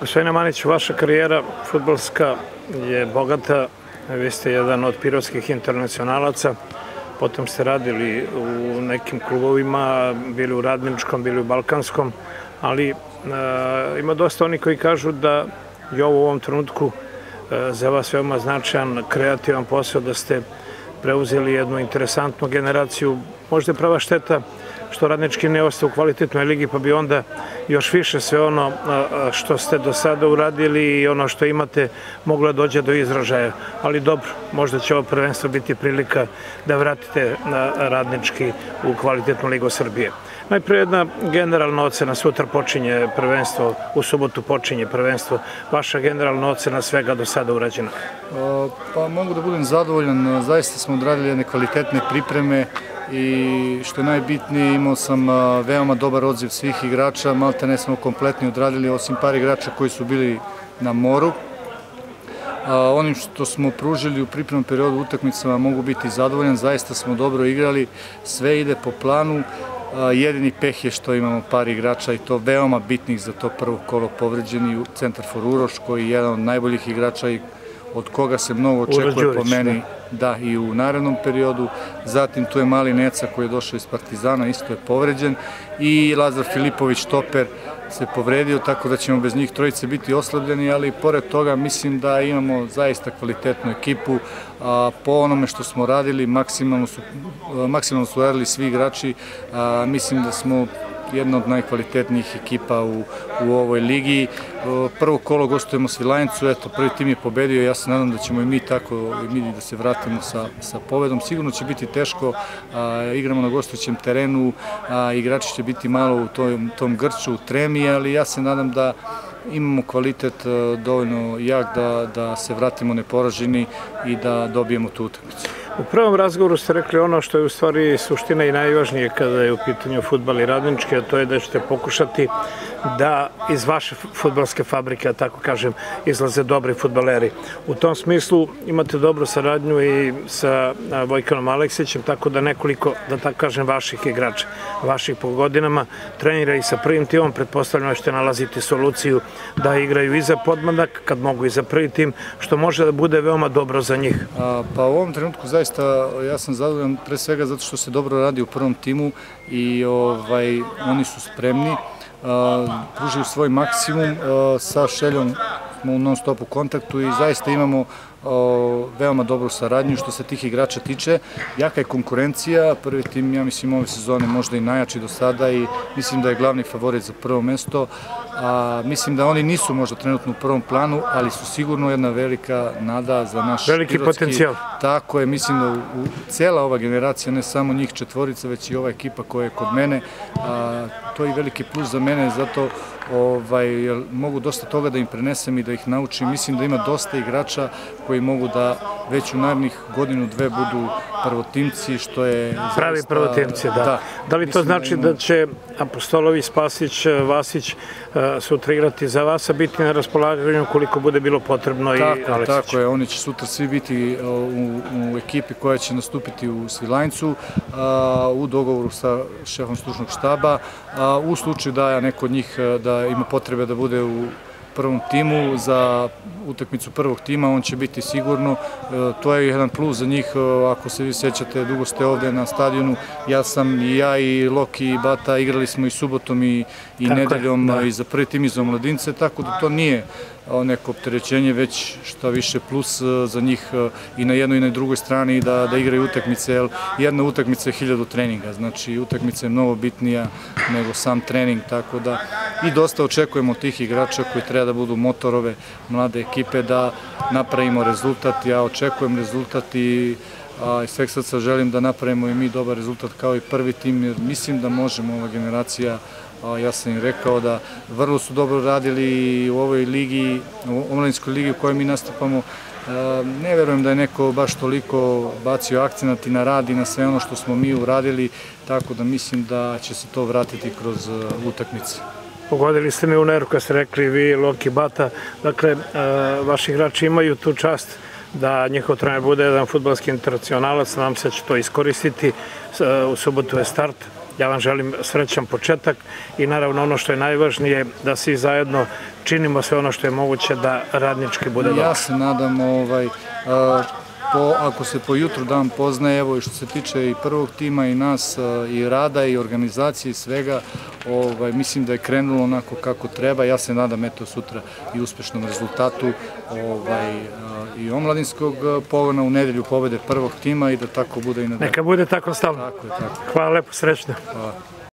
Gospodine Manić, vaša karijera futbolska je bogata. Vi ste jedan od pirovskih internacionalaca. Potom ste radili u nekim klubovima, bili u Radničkom, bili u Balkanskom, ali e, ima dosta oni koji kažu da je ovo u ovom trenutku e, za vas veoma značajan, kreativan posao, da ste preuzeli jednu interesantnu generaciju. Možda je prava šteta što radnički ne ostaje u kvalitetnoj ligi, pa bi onda još više sve ono što ste do sada uradili i ono što imate moglo da dođe do izražaja. Ali dobro, možda će ovo prvenstvo biti prilika da vratite radnički u kvalitetnu ligu Srbije. Najpre jedna generalna ocena, sutra počinje prvenstvo, u subotu počinje prvenstvo. Vaša generalna ocena svega do sada urađena? Pa mogu da budem zadovoljan, zaista smo odradili jedne kvalitetne pripreme, i što je najbitnije imao sam veoma dobar odziv svih igrača, malte ne smo kompletni odradili osim par igrača koji su bili na moru. Onim što smo pružili u pripremnom periodu utakmicama mogu biti zadovoljan, zaista smo dobro igrali, sve ide po planu, jedini peh je što imamo par igrača i to veoma bitnih za to prvo kolo povređeni, centar for Uroš koji je jedan od najboljih igrača i od koga se mnogo očekuje po meni da. da i u narednom periodu. Zatim tu je Mali Neca koji je došao iz Partizana, isto je povređen i Lazar Filipović Toper se povredio, tako da ćemo bez njih trojice biti oslabljeni, ali pored toga mislim da imamo zaista kvalitetnu ekipu. A, po onome što smo radili, maksimalno su, maksimalno su radili svi igrači, a, mislim da smo jedna od najkvalitetnijih ekipa u, u ovoj ligi. Prvo kolo gostujemo Svilajncu, eto, prvi tim je pobedio, ja se nadam da ćemo i mi tako, i mi da se vratimo sa, sa pobedom. Sigurno će biti teško, a, igramo na gostujućem terenu, a, igrači će biti malo u tom, tom grču, u tremi, ali ja se nadam da imamo kvalitet dovoljno jak da, da se vratimo neporaženi i da dobijemo tu utakmicu. U prvom razgovoru ste rekli ono što je u stvari suština i najvažnije kada je u pitanju futbal i radnički, a to je da ćete pokušati da iz vaše futbalske fabrike, tako kažem, izlaze dobri futbaleri. U tom smislu imate dobru saradnju i sa Vojkanom Aleksićem, tako da nekoliko, da tako kažem, vaših igrača, vaših po godinama, trenira i sa prvim timom, pretpostavljamo da ćete nalaziti soluciju da igraju i za podmanak, kad mogu i za prvi tim, što može da bude veoma dobro za njih. Pa u ovom trenutku zaista ja sam zadovoljan pre svega zato što se dobro radi u prvom timu i ovaj, oni su spremni pružaju svoj maksimum sa Šeljom smo u non stop u kontaktu i zaista imamo veoma dobru saradnju što se tih igrača tiče. Jaka je konkurencija, prvi tim, ja mislim, ove sezone možda i najjači do sada i mislim da je glavni favorit za prvo mesto. A, mislim da oni nisu možda trenutno u prvom planu, ali su sigurno jedna velika nada za naš Veliki potencijal. Tako je, mislim da u, u cela ova generacija, ne samo njih četvorica, već i ova ekipa koja je kod mene, a, to je veliki plus za mene, zato ovaj, mogu dosta toga da im prenesem i da ih naučim. Mislim da ima dosta igrača koji mogu da već u narednih godinu, dve budu prvotimci, što je... Pravi zaista, prvotimci, da. da. Da li to znači da, da će Apostolovi, Spasić, Vasić uh, sutra igrati za vas, a biti na raspolaganju koliko bude bilo potrebno tako, i Aleksić? Tako je, oni će sutra svi biti uh, u, u ekipi koja će nastupiti u Svilajncu, u dogovoru sa šefom stručnog štaba, u slučaju da ja neko od njih da ima potrebe da bude u prvom timu za utakmicu prvog tima, on će biti sigurno. E, to je jedan plus za njih, e, ako se vi sećate, dugo ste ovde na stadionu, ja sam i ja i Loki i Bata igrali smo i subotom i, i nedeljom da. i za prvi tim i za mladince, tako da to nije neko opterećenje, već šta više plus e, za njih i na jednoj i na drugoj strani da, da igraju utakmice, jer jedna utakmica je hiljadu treninga, znači utakmica je mnogo bitnija nego sam trening, tako da i dosta očekujemo tih igrača koji treba da budu motorove mlade ekipe da napravimo rezultat. Ja očekujem rezultat i a, iz srca želim da napravimo i mi dobar rezultat kao i prvi tim, jer mislim da možemo ova generacija ja sam im rekao da vrlo su dobro radili u ovoj ligi, u omladinskoj ligi u kojoj mi nastupamo, Ne verujem da je neko baš toliko bacio akcenat i na rad i na sve ono što smo mi uradili, tako da mislim da će se to vratiti kroz utakmice. Pogodili ste me u neru kad ste rekli vi, Loki Bata. Dakle, e, vaši igrači imaju tu čast da njihov trener bude jedan futbalski internacionalac, nam se će to iskoristiti. E, u subotu je start Ja vam želim srećan početak i naravno ono što je najvažnije da svi zajedno činimo sve ono što je moguće da radnički bude dobro. Ja se nadam ovaj, a, po, ako se po jutru dan poznaje, evo i što se tiče i prvog tima i nas i rada i organizacije i svega, ovaj, mislim da je krenulo onako kako treba. Ja se nadam eto sutra i uspešnom rezultatu ovaj, i omladinskog pogona u nedelju pobede prvog tima i da tako bude i na Neka bude tako stalno. Tako je, tako. Hvala lepo, srećno. Hvala.